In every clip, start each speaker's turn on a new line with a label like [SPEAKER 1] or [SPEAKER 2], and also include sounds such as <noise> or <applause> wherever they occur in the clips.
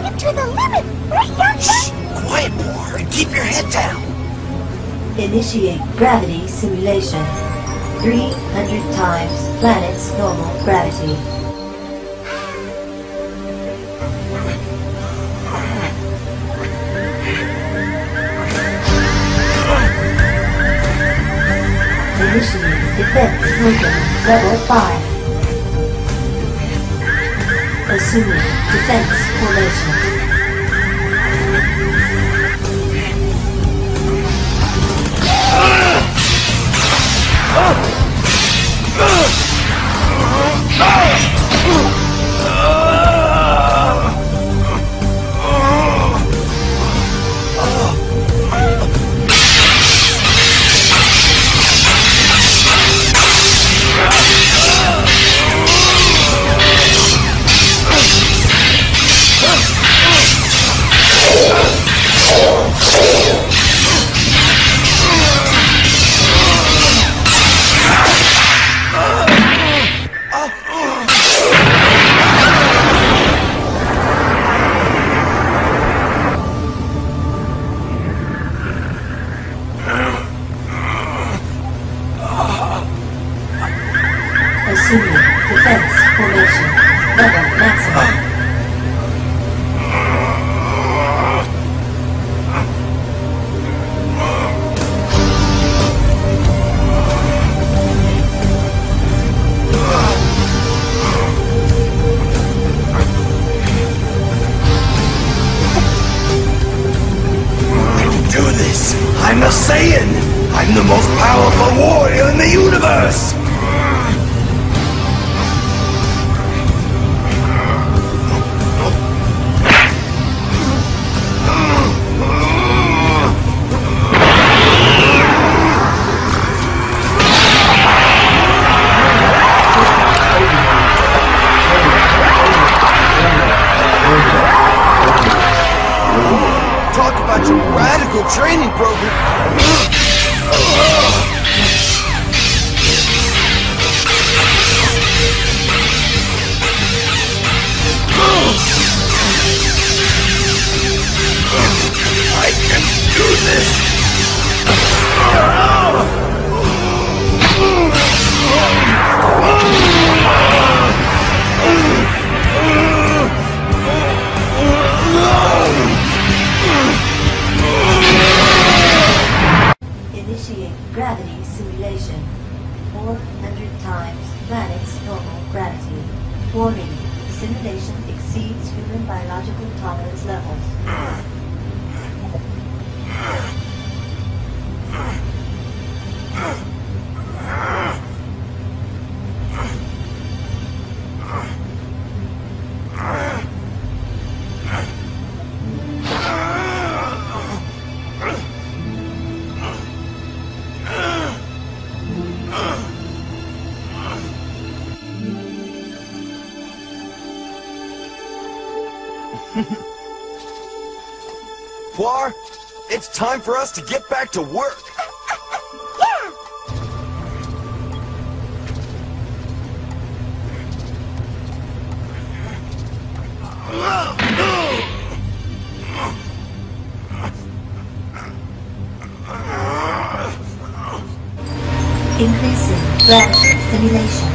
[SPEAKER 1] pushing it to the limit. Right, young
[SPEAKER 2] Shh! Quiet, Poir, and keep your head down.
[SPEAKER 3] Initiate gravity simulation. 300 times planet's normal gravity. Initiate defense program level 5. Assuming defense formation. Ah! Ah! Assuming defense formation level maximum.
[SPEAKER 2] I'm a Saiyan. I'm the most powerful warrior in the universe. Training program. I can do this.
[SPEAKER 3] Warning, simulation exceeds human biological tolerance levels. <laughs>
[SPEAKER 2] Poir, it's time for us to get back to work.
[SPEAKER 3] Increasing uh, gravity simulation.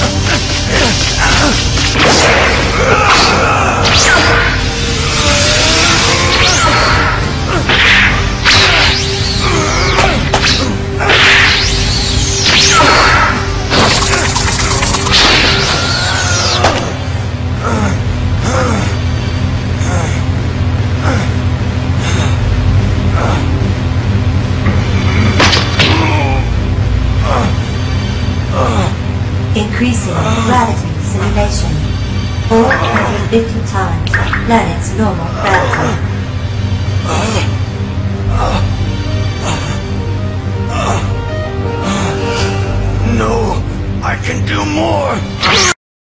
[SPEAKER 3] Uh. <laughs> Increasing gravity simulation. 450 times planet's normal gravity.